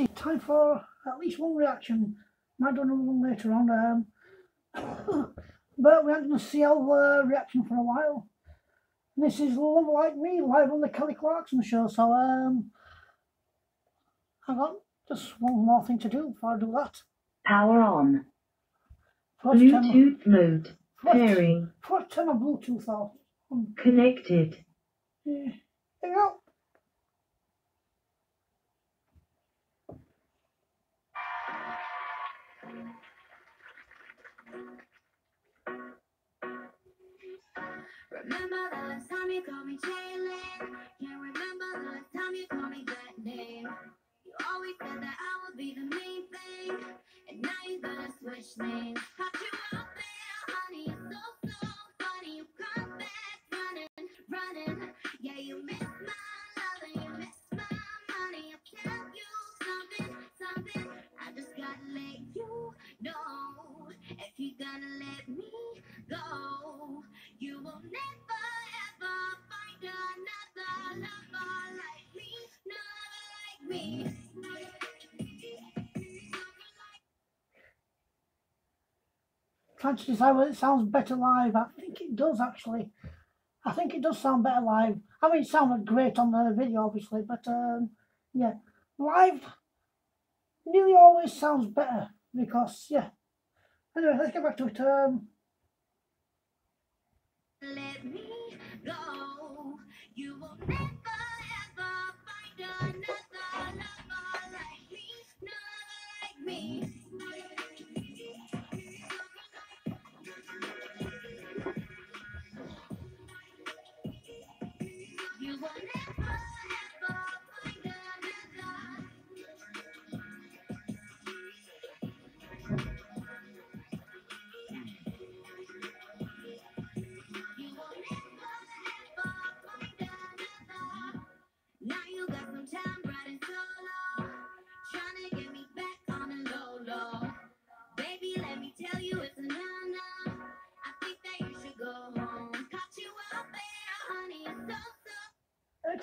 Righty, time for at least one reaction. Might do another one later on. Um, but we done a CL uh, reaction for a while. This is Lover Like Me live on the Kelly Clarkson show. So um, hang on, just one more thing to do before I do that. Power on. First Bluetooth mode. first, Pairing. first time I Bluetooth off. Connected. Yeah. There you go. Remember the last time you called me Jalen? Can't remember the last time you called me that name. You always said that I would be the main thing, and now you gotta switch names. Trying to decide whether it sounds better live. I think it does actually. I think it does sound better live. I mean, it sounded great on the video, obviously, but um, yeah, live nearly always sounds better because yeah. Anyway, let's get back to it. Um, Let me go. You will never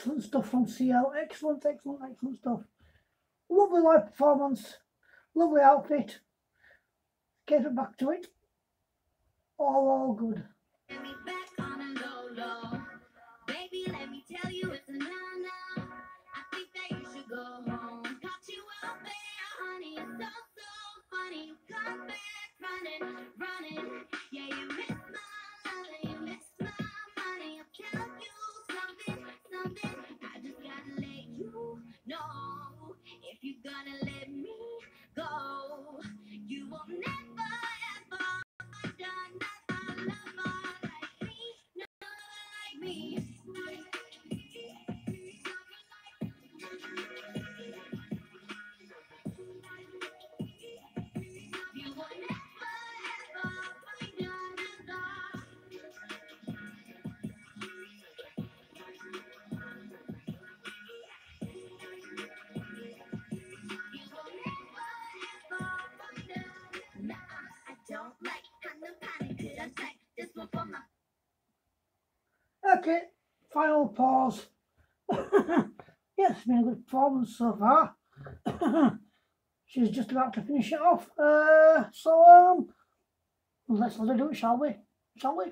excellent stuff from CL. Excellent, excellent, excellent stuff. Lovely live performance. Lovely outfit. Get it back to it. All, all good. Okay, final pause. yes, been a good performance so far. She's just about to finish it off. Uh, so, um, let's let her do it, shall we? Shall we?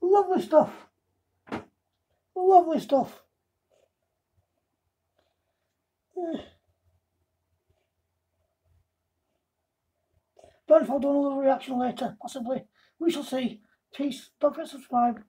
Lovely stuff. Lovely stuff. Don't forget to do another reaction later, possibly, we shall see. Peace. Don't forget to subscribe.